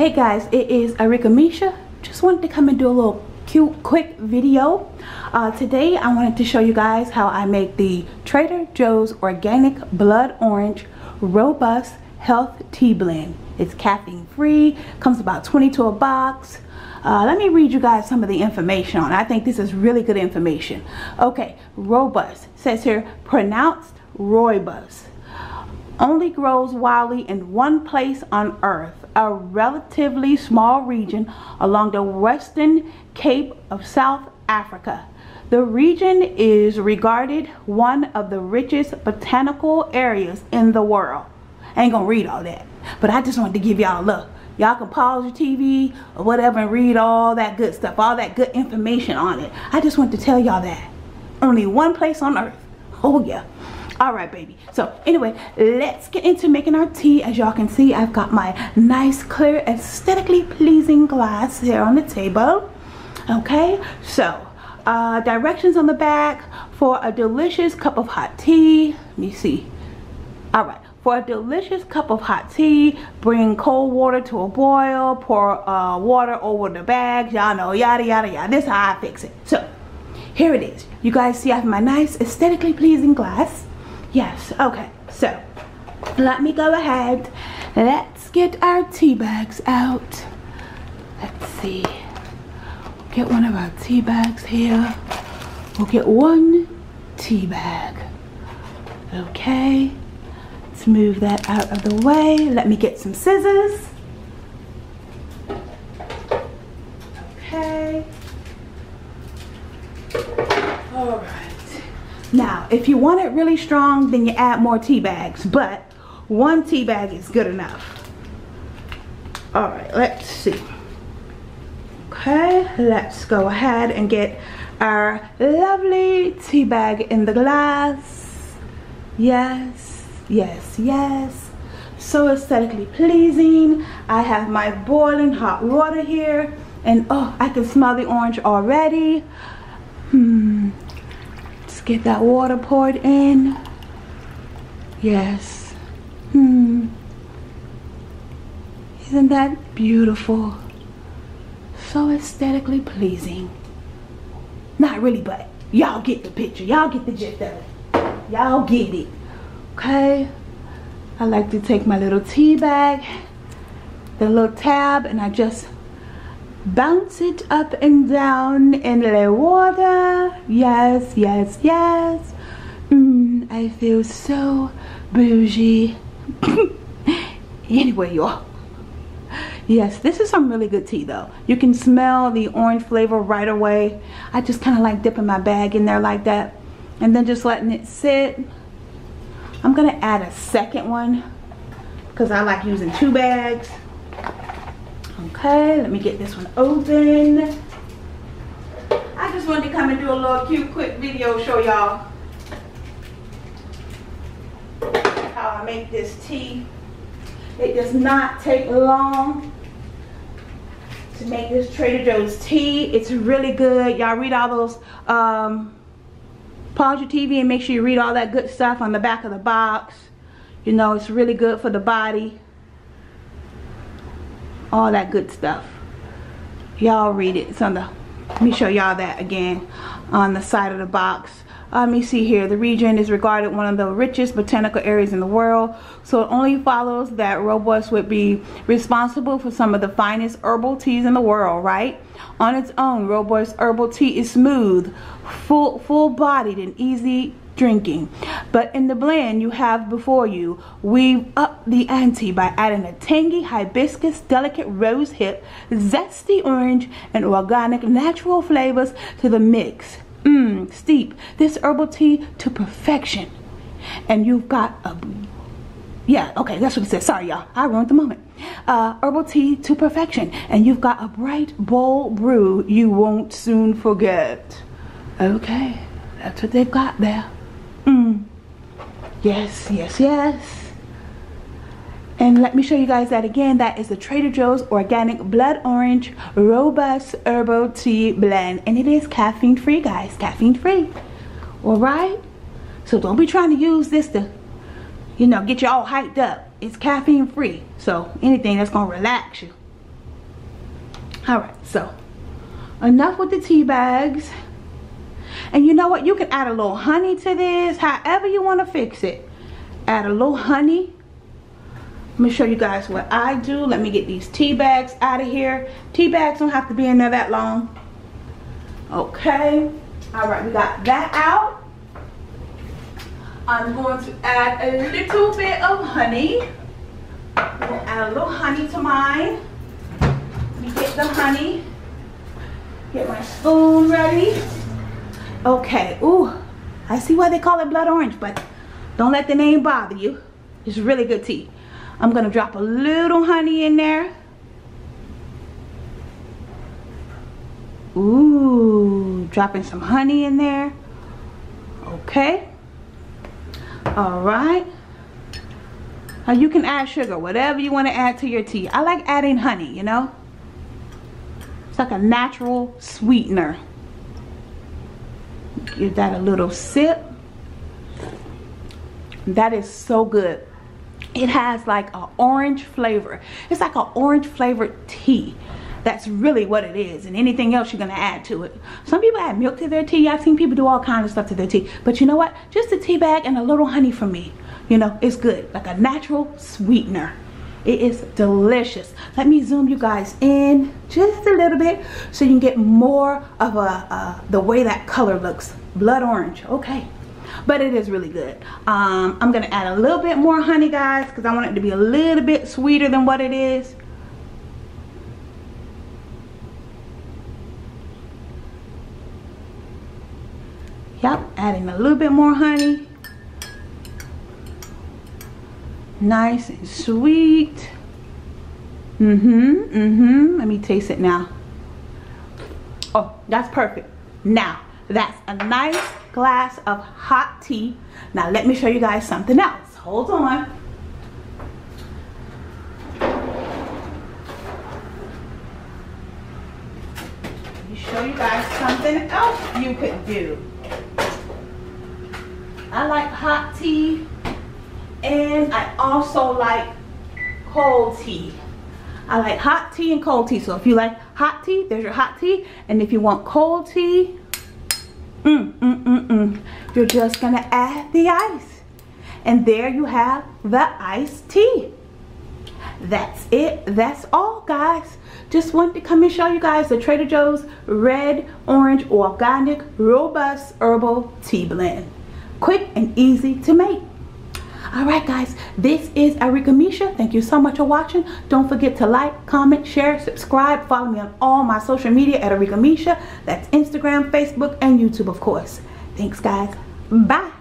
Hey guys, it is Arickamisha. Just wanted to come and do a little cute quick video. Uh, today I wanted to show you guys how I make the Trader Joe's Organic Blood Orange Rooibos Health Tea Blend. It's caffeine free, comes about 20 to a box. Uh, let me read you guys some of the information on. I think this is really good information. Okay, rooibos. Says here, pronounced roibus. Only grows wildly in one place on earth a relatively small region along the western Cape of South Africa. The region is regarded one of the richest botanical areas in the world. Ain't gonna read all that, but I just wanted to give y'all a look. Y'all can pause your TV or whatever and read all that good stuff, all that good information on it. I just want to tell y'all that. Only one place on earth. Oh yeah all right baby so anyway let's get into making our tea as y'all can see i've got my nice clear aesthetically pleasing glass here on the table okay so uh, directions on the back for a delicious cup of hot tea let me see all right for a delicious cup of hot tea, bring cold water to a boil, pour uh, water over the bags, y'all know, yada, yada, yada. This is how I fix it. So, here it is. You guys see I have my nice aesthetically pleasing glass. Yes, okay, so let me go ahead. Let's get our tea bags out. Let's see. Get one of our tea bags here. We'll get one tea bag. Okay, let's move that out of the way. Let me get some scissors. Okay. All right. Now, if you want it really strong, then you add more tea bags, but one tea bag is good enough. All right, let's see. Okay, let's go ahead and get our lovely tea bag in the glass. Yes, yes, yes. So aesthetically pleasing. I have my boiling hot water here and oh, I can smell the orange already. Hmm, Let's get that water poured in. Yes. Hmm. Isn't that beautiful? So aesthetically pleasing. Not really, but y'all get the picture. Y'all get the gist of it. Y'all get it. Okay? I like to take my little tea bag, the little tab, and I just bounce it up and down in the water. Yes yes yes. Mm, I feel so bougie. Anyway y'all. Yes this is some really good tea though. You can smell the orange flavor right away. I just kind of like dipping my bag in there like that and then just letting it sit I'm gonna add a second one because I like using two bags Okay, let me get this one open. I just wanted to come and do a little cute quick video show y'all how I make this tea. It does not take long to make this Trader Joe's tea. It's really good. Y'all read all those, um, pause your TV and make sure you read all that good stuff on the back of the box. You know, it's really good for the body. All that good stuff. Y'all read it. It's on the let me show y'all that again on the side of the box Uh, let me see here the region is regarded one of the richest botanical areas in the world so it only follows that rooibos would be responsible for some of the finest herbal teas in the world right on its own rooibos herbal tea is smooth full full bodied and easy drinking. But in the blend you have before you, weave up the ante by adding a tangy hibiscus, delicate rose hip, zesty orange, and organic natural flavors to the mix. Mmm, steep this herbal tea to perfection. And you've got a yeah, okay, that's what it said. Sorry, y'all. I ruined the moment. Uh, herbal tea to perfection. And you've got a bright, bold brew you won't soon forget. Okay, that's what they've got there. Mm. Yes, yes, yes. And let me show you guys that again. That is the Trader Joe's Organic Blood Orange Rooibos Herbal Tea Blend. And it is caffeine free, guys. Caffeine free. Alright? So don't be trying to use this to, you know, get you all hyped up. It's caffeine free. So anything that's going to relax you. Alright, so enough with the tea bags. And you know what? You can add a little honey to this. However you want to fix it. Add a little honey let me show you guys what I do. Let me get these tea bags out of here. Tea bags don't have to be in there that long. Okay. All right, we got that out. I'm going to add a little bit of honey. I'm going to add a little honey to mine. Let me get the honey. Get my spoon ready. Okay, ooh, I see why they call it blood orange, but don't let the name bother you. It's really good tea. I'm to drop a little honey in there. Ooh, dropping some honey in there. Okay. All right. Now you can add sugar, whatever you want to add to your tea. I like adding honey, you know. It's like a natural sweetener. Give that a little sip. That is so good it has like an orange flavor. It's like an orange flavored tea. That's really what it is and anything else you're gonna add to it. Some people add milk to their tea. I've seen people do all kinds of stuff to their tea. But you know what? Just a tea bag and a little honey for me. You know it's good. Like a natural sweetener. It is delicious. Let me zoom you guys in just a little bit so you can get more of a uh, the way that color looks. Blood orange. Okay but it is really good. Um, i'm gonna add a little bit more honey guys because i want it to be a little bit sweeter than what it is. Yep adding a little bit more honey. Nice and sweet. Mm-hmm mm-hmm. Let me taste it now. Oh that's perfect. Now that's a nice glass of hot tea. Now let me show you guys something else. Hold on. Let me show you guys something else you could do. I like hot tea and I also like cold tea. I like hot tea and cold tea. So if you like hot tea, there's your hot tea. And if you want cold tea, Mm, mm, mm, mm. You're just gonna add the ice. And there you have the iced tea. That's it. That's all, guys. Just wanted to come and show you guys the Trader Joe's Red Orange Organic Rooibos Herbal Tea Blend. Quick and easy to make all right guys this is Arickamisha. Thank you so much for watching. Don't forget to like comment share subscribe. Follow me on all my social media at Arickamisha. That's Instagram Facebook and YouTube of course. Thanks guys. Bye